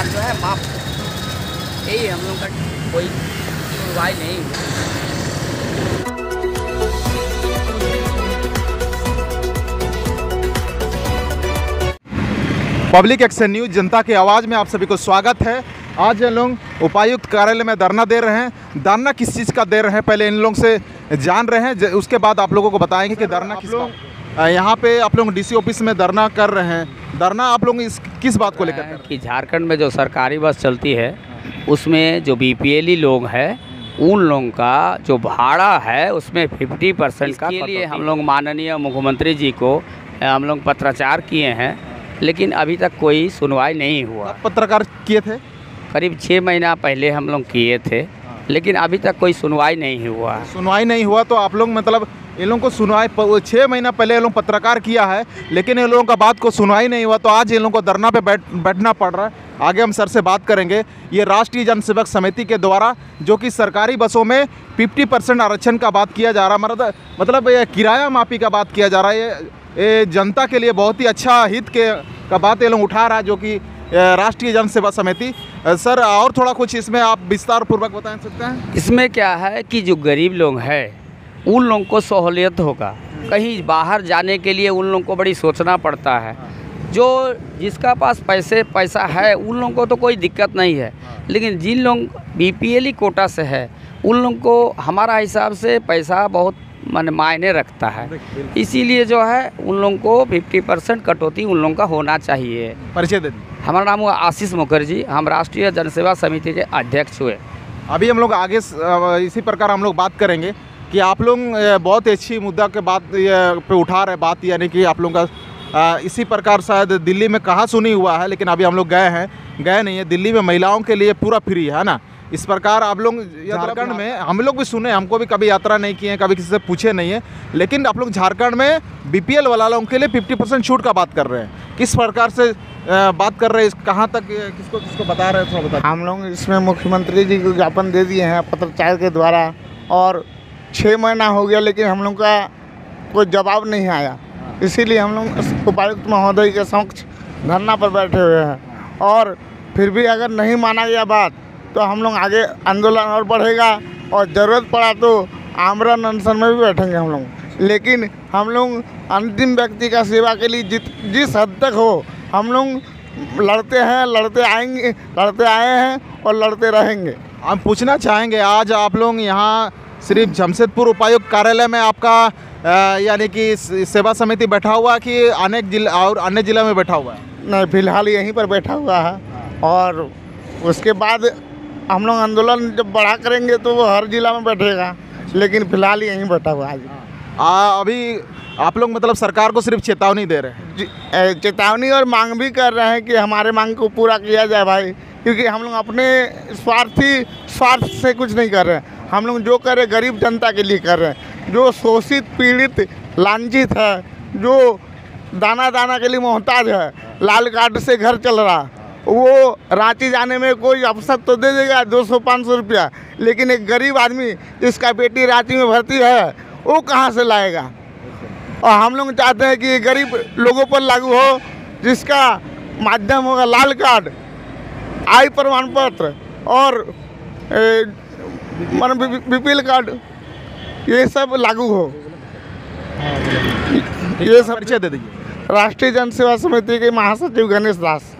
सरकार जो है माफ़ यही हम लोग का कोई सुनवाई नहीं। पब्लिक एक्शन न्यूज़ जनता की आवाज़ में आप सभी को स्वागत है। आज ये लोग उपायुक्त कार्यालय में धरना दे रहे हैं। धरना किस चीज़ का दे रहे हैं पहले इन लोगों से जान रहे हैं। उसके बाद आप लोगों को बताएँगे कि धरना किस का- अ, यहाँ पे आप लोग डीसी ऑफ़िस में धरना कर रहे हैं। धरना आप लोग इस किस बात को लेकर हैं? कि झारखंड में जो सरकारी बस चलती है उसमें जो बीपीएली लोग हैं उन लोगों का जो भाड़ा है उसमें 50 परसेंट का लिए हम लोग माननीय मुख्यमंत्री जी को हम लोग पत्राचार किए हैं लेकिन अभी तक कोई सुनवाई नहीं हुआ। पत्रकार किए थे? करीब छः महीना पहले हम लोग किए थे लेकिन अभी तक कोई सुनवाई नहीं हुआ। सुनवाई नहीं हुआ तो आप लोग मतलब इन लोगों को सुनवाई छः महीना पहले ये लोग पत्रकार किया है, लेकिन इन लोगों का बात को सुनवाई नहीं हुआ तो आज इन लोगों को धरना पे बैठ, बैठना पड़ रहा है। आगे हम सर से बात करेंगे। ये राष्ट्रीय जनसेवक समिति के द्वारा, जो कि सरकारी बसों में 50 परसेंट आरक्षण का बात किया जा रहा है मतलब मतलब ये किराया माफ़ी का बात किया जा रहा है। ये ये जनता के लिए बहुत ही अच्छा हित के, का बात ये लोग उठा रहा है, जो कि राष्ट्रीय जनसेवा समिति। सर, और थोड़ा कुछ इसमें आप विस्तार पूर्वक बता सकते हैं? इसमें क्या है कि जो गरीब लोग हैं उन लोगों को सहूलियत होगा। कहीं बाहर जाने के लिए उन लोगों को बड़ी सोचना पड़ता है। जो जिसका पास पैसे पैसा है उन लोगों को तो कोई दिक्कत नहीं है। लेकिन जिन लोग बीपीएल कोटा से है उन लोगों को हमारा हिसाब से पैसा बहुत माने मायने रखता है। इसीलिए जो है उन लोगों को 50 परसेंट कटौती उन लोगों का होना चाहिए। परिचय दे हमारा नाम हुआ आशीष मुखर्जी हम राष्ट्रीय जनसेवा समिति के अध्यक्ष हुए। अभी हम लोग आगे इसी प्रकार हम लोग बात करेंगे। कि आप लोग बहुत अच्छी मुद्दा के बात पे उठा रहे बात, यानी कि आप लोगों का इसी प्रकार शायद दिल्ली में कहाँ सुनी हुआ है, लेकिन अभी हम लोग गए हैं। गए नहीं है, दिल्ली में महिलाओं के लिए पूरा फ्री है ना? इस प्रकार आप लोग, झारखंड में, हम लोग भी सुने, हमको भी कभी यात्रा नहीं किए कभी किसी से पूछे नहीं है, लेकिन आप लोग झारखंड में बीपीएल वाला लोगों के लिए 50 परसेंट छूट का बात कर रहे हैं। किस प्रकार से बात कर रहे हैं कहाँ तक किसको किसको बता रहे हैं, थोड़ा बता हम लोग इसमें मुख्यमंत्री जी को ज्ञापन दे दिए हैं पत्रचार के द्वारा, और छः महीना हो गया लेकिन हम लोग का कोई जवाब नहीं आया। इसीलिए हम लोग उपायुक्त महोदय के समक्ष धरना पर बैठे हुए हैं। और फिर भी अगर नहीं माना गया बात तो हम लोग आगे आंदोलन और बढ़ेगा और ज़रूरत पड़ा तो आमरण अनशन में भी बैठेंगे हम लोग। लेकिन हम लोग अंतिम व्यक्ति का सेवा के लिए जित जिस हद तक हो हम लोग लड़ते हैं लड़ते आएँगे लड़ते आए हैं और लड़ते रहेंगे। हम पूछना चाहेंगे आज आप लोग यहाँ सिर्फ़ जमशेदपुर उपायुक्त कार्यालय में आपका यानी कि सेवा समिति बैठा हुआ है कि अनेक जिला और अन्य जिला में बैठा हुआ है? नहीं फ़िलहाल यहीं पर बैठा हुआ है। और उसके बाद हम लोग आंदोलन जब बड़ा करेंगे तो वो हर जिला में बैठेगा लेकिन फ़िलहाल यहीं बैठा हुआ है आज। आ, अभी आप लोग मतलब सरकार को सिर्फ़ चेतावनी दे रहे हैं? चेतावनी और मांग भी कर रहे हैं कि हमारे मांग को पूरा किया जाए भाई क्योंकि हम लोग अपने स्वार्थी स्वार्थ से कुछ नहीं कर रहे हैं। हम लोग जो कर रहे गरीब जनता के लिए कर रहे हैं। जो शोषित पीड़ित लांछित है जो दाना दाना के लिए मोहताज है लाल कार्ड से घर चल रहा वो रांची जाने में कोई अवसर तो दे देगा दो सौ पाँच सौ रुपया। लेकिन एक गरीब आदमी जिसका बेटी रांची में भर्ती है वो कहाँ से लाएगा? और हम लोग चाहते हैं कि गरीब लोगों पर लागू हो जिसका माध्यम होगा लाल कार्ड आय प्रमाण पत्र और ए, मान बीपीएल कार्ड। ये सब लागू हो। ये सब परिचय दे दीजिए। राष्ट्रीय जनसेवा समिति के महासचिव गणेश दास।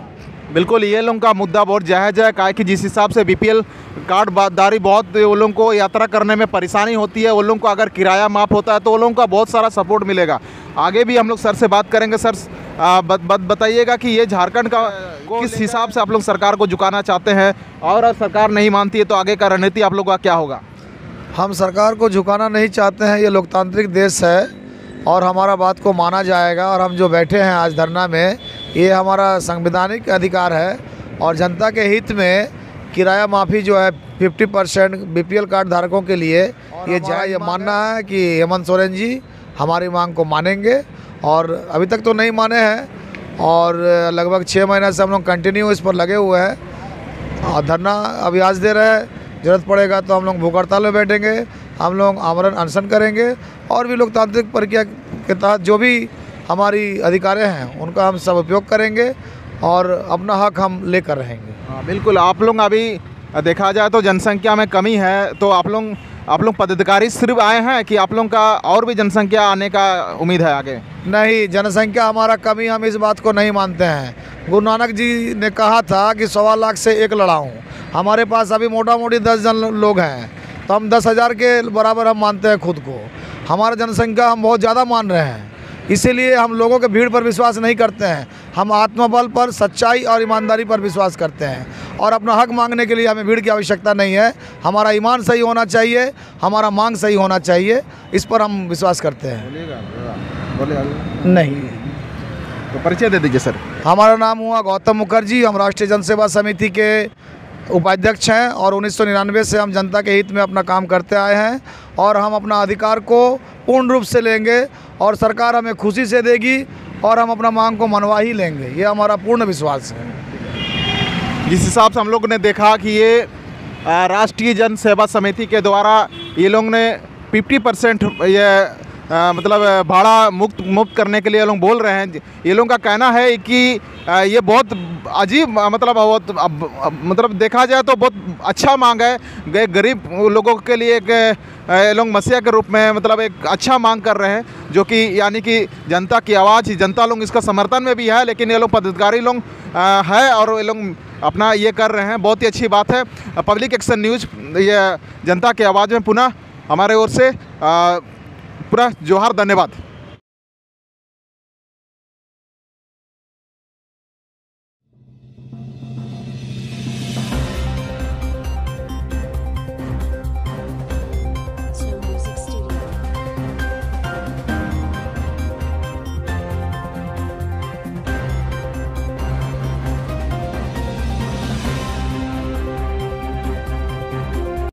बिल्कुल ये लोगों का मुद्दा बहुत जायज़ है। काहे कि जिस हिसाब से बीपीएल कार्ड बादारी बहुत वो लोगों को यात्रा करने में परेशानी होती है। वो लोगों को अगर किराया माफ़ होता है तो वो लोगों का बहुत सारा सपोर्ट मिलेगा। आगे भी हम लोग सर से बात करेंगे। सर आ, बत, बत, बताइएगा कि ये झारखंड का किस हिसाब से आप लोग सरकार को झुकाना चाहते हैं? और अगर सरकार नहीं मानती है तो आगे का रणनीति आप लोग का क्या होगा? हम सरकार को झुकाना नहीं चाहते हैं ये लोकतांत्रिक देश है और हमारा बात को माना जाएगा और हम जो बैठे हैं आज धरना में ये हमारा संवैधानिक अधिकार है और जनता के हित में किराया माफ़ी जो है 50 परसेंट बी कार्ड धारकों के लिए ये जाए ये मानना है कि हेमंत सोरेन जी हमारी मांग को मानेंगे और अभी तक तो नहीं माने हैं और लगभग छः महीने से हम लोग कंटिन्यू इस पर लगे हुए हैं। और धरना अभी आज दे रहे हैं। ज़रूरत पड़ेगा तो हम लोग भूख हड़ताल में बैठेंगे। हम लोग आमरण अनशन करेंगे। और भी लोकतांत्रिक प्रक्रिया के तहत जो भी हमारी अधिकारें हैं उनका हम सब उपयोग करेंगे और अपना हक हम लेकर रहेंगे। हाँ, बिल्कुल। आप लोग अभी देखा जाए तो जनसंख्या में कमी है तो आप लोग आप लोग पदाधिकारी सिर्फ़ आए हैं कि आप लोगों का और भी जनसंख्या आने का उम्मीद है आगे? नहीं, जनसंख्या हमारा कमी हम इस बात को नहीं मानते हैं। गुरु नानक जी ने कहा था कि सवा लाख से एक लड़ाऊँ हमारे पास अभी मोटा मोटी दस जन लोग हैं तो हम दस हज़ार के बराबर हम मानते हैं खुद को। हमारा जनसंख्या हम बहुत ज़्यादा मान रहे हैं, इसीलिए हम लोगों के भीड़ पर विश्वास नहीं करते हैं। हम आत्मबल पर सच्चाई और ईमानदारी पर विश्वास करते हैं। और अपना हक मांगने के लिए हमें भीड़ की आवश्यकता नहीं है। हमारा ईमान सही होना चाहिए हमारा मांग सही होना चाहिए। इस पर हम विश्वास करते हैं। नहीं। तो परिचय दे दीजिए सर। हमारा नाम हुआ गौतम मुखर्जी। हम राष्ट्रीय जनसेवा समिति के उपाध्यक्ष हैं और उन्नीस सौ निन्यानवे से हम जनता के हित में अपना काम करते आए हैं और हम अपना अधिकार को पूर्ण रूप से लेंगे और सरकार हमें खुशी से देगी। और हम अपना मांग को मनवा ही लेंगे। ये हमारा पूर्ण विश्वास है। जिस हिसाब से हम लोग ने देखा कि ये राष्ट्रीय जन सेवा समिति के द्वारा ये लोग ने 50 परसेंट ये आ, मतलब भाड़ा मुक्त मुक्त करने के लिए ये लोग बोल रहे हैं। ये लोगों का कहना है कि ये बहुत अजीब मतलब बहुत मतलब देखा जाए तो बहुत अच्छा मांग है। गरीब लोगों के लिए एक लोग मसीहा के रूप में मतलब एक अच्छा मांग कर रहे हैं जो कि यानी कि जनता की आवाज़ जनता लोग इसका समर्थन में भी है लेकिन ये लोग पदाधिकारी लोग है और ये लोग अपना ये कर रहे हैं। बहुत ही अच्छी बात है। पब्लिक एक्शन न्यूज़ ये जनता की आवाज़ में पुनः हमारे ओर से आ, पूरा जोहार धन्यवाद।